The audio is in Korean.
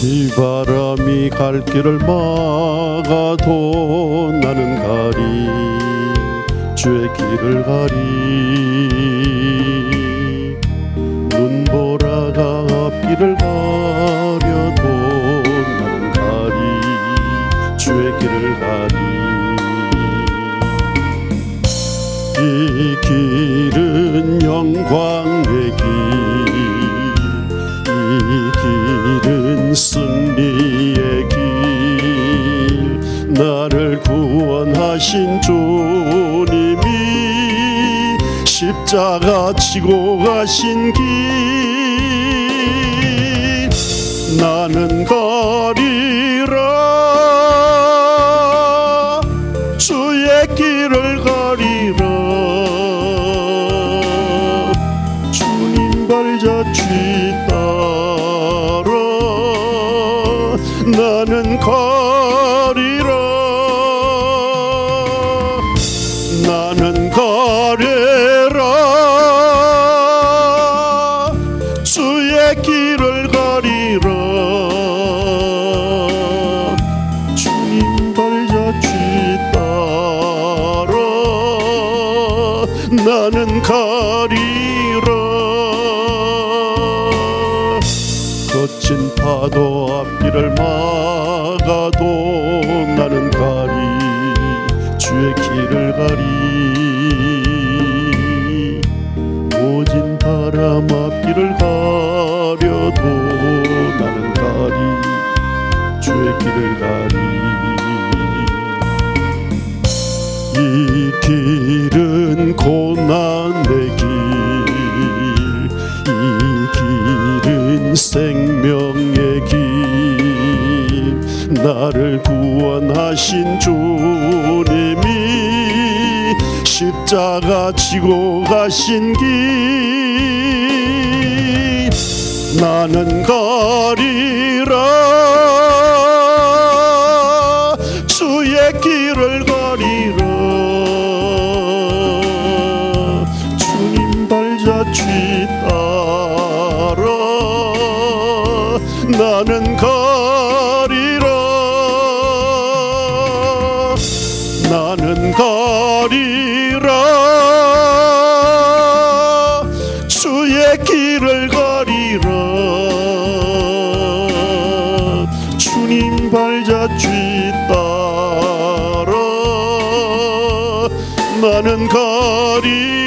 비바람이 갈 길을 막아도 나는 가리 주의 길을 가리. 눈보라가 앞길을 가려도 나는 가리 주의 길을 가리. 이 길은 영광 길은 승리의 길, 나를 구원하신 주님이 십자가 지고 가신 길, 나는 가 나는 가리라 나는 가리라 주의 길을 가리라 주님 발자취 따라 나는 가리라 거친 파도 앞길을 막아도 나는 가리 주의 길을 가리. 모진 바람 앞길을 가려도 나는 가리 주의 길을 가리. 이 길은 고난의 생명의 길, 나를 구원하신 주님이 십자가 지고 가신 길, 나는 가 나는 가리라 나는 가리라 주의 길을 가리라 주님 발자취 따라 나는 가리라